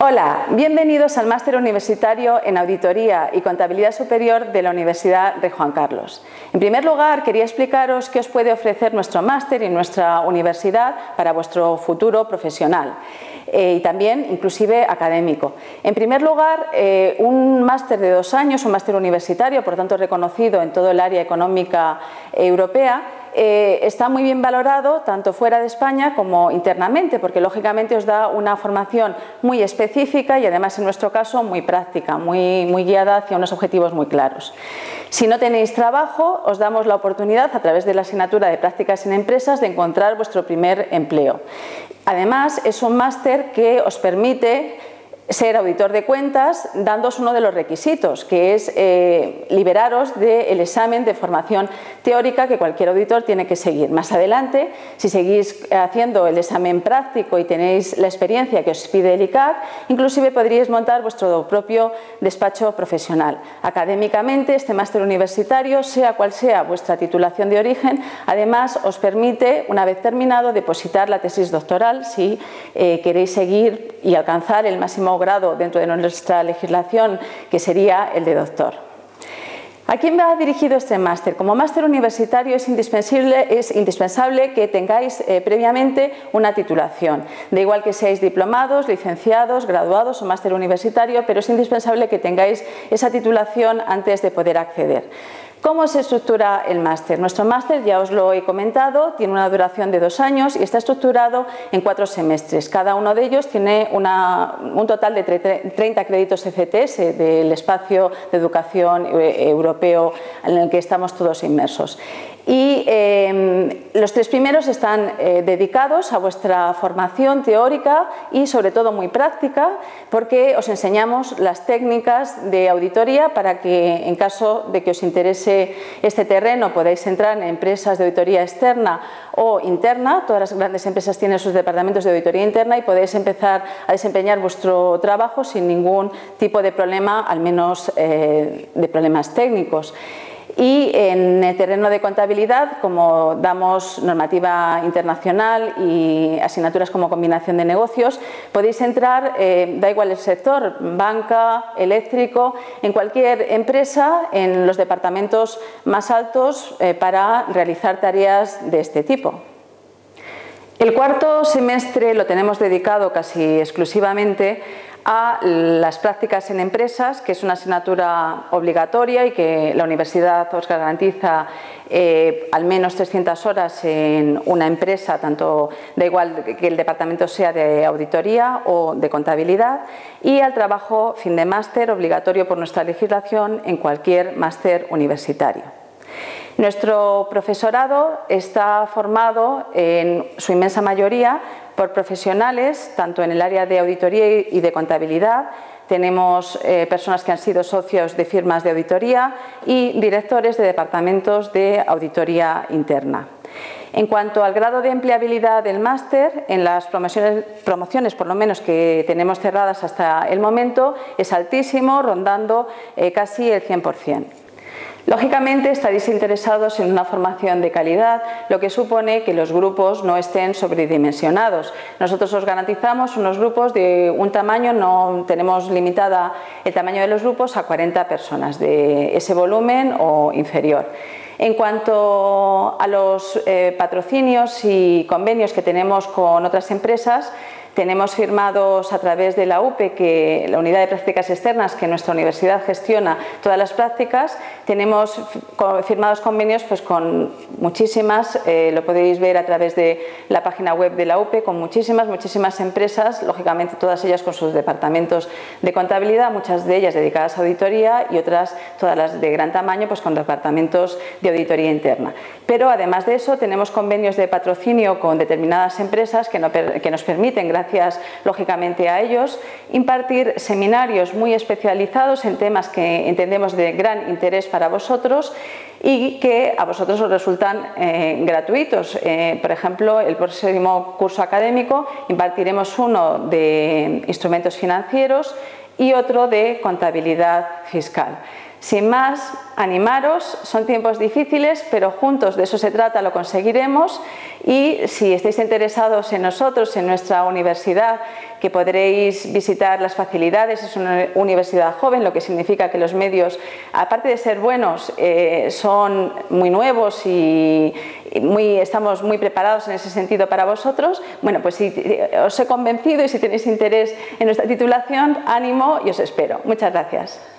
Hola, bienvenidos al Máster Universitario en Auditoría y Contabilidad Superior de la Universidad de Juan Carlos. En primer lugar, quería explicaros qué os puede ofrecer nuestro máster y nuestra universidad para vuestro futuro profesional eh, y también inclusive académico. En primer lugar, eh, un máster de dos años, un máster universitario, por tanto reconocido en todo el área económica europea, eh, está muy bien valorado tanto fuera de España como internamente, porque lógicamente os da una formación muy específica y además en nuestro caso muy práctica, muy, muy guiada hacia unos objetivos muy claros. Si no tenéis trabajo, os damos la oportunidad a través de la asignatura de prácticas en empresas de encontrar vuestro primer empleo. Además, es un máster que os permite ser auditor de cuentas dándos uno de los requisitos, que es eh, liberaros del examen de formación teórica que cualquier auditor tiene que seguir. Más adelante, si seguís haciendo el examen práctico y tenéis la experiencia que os pide el ICAC, inclusive podríais montar vuestro propio despacho profesional. Académicamente, este máster universitario, sea cual sea vuestra titulación de origen, además os permite, una vez terminado, depositar la tesis doctoral si eh, queréis seguir y alcanzar el máximo grado dentro de nuestra legislación, que sería el de doctor. ¿A quién va dirigido este máster? Como máster universitario es indispensable, es indispensable que tengáis eh, previamente una titulación. Da igual que seáis diplomados, licenciados, graduados o máster universitario, pero es indispensable que tengáis esa titulación antes de poder acceder. ¿Cómo se estructura el máster? Nuestro máster, ya os lo he comentado, tiene una duración de dos años y está estructurado en cuatro semestres. Cada uno de ellos tiene un total de 30 créditos ECTS del espacio de educación eh, europeo en el que estamos todos inmersos. Y em, los tres primeros están eh, dedicados a vuestra formación teórica y sobre todo muy práctica, porque os enseñamos las técnicas de auditoría para que en caso de que os interese este terreno podáis entrar en empresas de auditoría externa o interna. Todas las grandes empresas tienen sus departamentos de auditoría interna y podéis empezar a desempeñar vuestro trabajo sin ningún tipo de problema, al menos eh, de problemas técnicos. Y en el terreno de contabilidad, como damos normativa internacional y asignaturas como combinación de negocios, podéis entrar, eh, da igual el sector, banca, eléctrico, en cualquier empresa, en los departamentos más altos eh, para realizar tareas de este tipo. El cuarto semestre lo tenemos dedicado casi exclusivamente a las prácticas en empresas, que es una asignatura obligatoria y que la universidad os garantiza eh, al menos 300 horas en una empresa, tanto da igual que el departamento sea de auditoría o de contabilidad, y al trabajo fin de máster obligatorio por nuestra legislación en cualquier máster universitario. Nuestro profesorado está formado en su inmensa mayoría por profesionales, tanto en el área de auditoría y de contabilidad, tenemos eh, personas que han sido socios de firmas de auditoría y directores de departamentos de auditoría interna. En cuanto al grado de empleabilidad del máster, en las promociones, promociones, por lo menos que tenemos cerradas hasta el momento, es altísimo, rondando eh, casi el 100%. Lógicamente estaréis interesados en una formación de calidad, lo que supone que los grupos no estén sobredimensionados. Nosotros os garantizamos unos grupos de un tamaño, no tenemos limitada el tamaño de los grupos a 40 personas de ese volumen o inferior. En cuanto a los eh, patrocinios y convenios que tenemos con otras empresas, tenemos firmados a través de la UPE, que la unidad de prácticas externas que nuestra universidad gestiona todas las prácticas, tenemos firmados convenios pues, con muchísimas, eh, lo podéis ver a través de la página web de la UPE, con muchísimas, muchísimas empresas, lógicamente todas ellas con sus departamentos de contabilidad, muchas de ellas dedicadas a auditoría y otras, todas las de gran tamaño, pues con departamentos de auditoría interna. Pero además de eso tenemos convenios de patrocinio con determinadas empresas que, que nos permiten, gracias gracias lógicamente a ellos, impartir seminarios muy especializados en temas que entendemos de gran interés para vosotros y que a vosotros os resultan eh, gratuitos. Eh, por ejemplo, el próximo curso académico impartiremos uno de instrumentos financieros y otro de contabilidad fiscal. Sin más, animaros, son tiempos difíciles, pero juntos de eso se trata, lo conseguiremos y si estáis interesados en nosotros, en nuestra universidad, que podréis visitar las facilidades, es una universidad joven, lo que significa que los medios, aparte de ser buenos, eh, son muy nuevos y muy, estamos muy preparados en ese sentido para vosotros. Bueno, pues si os he convencido y si tenéis interés en nuestra titulación, ánimo y os espero. Muchas gracias.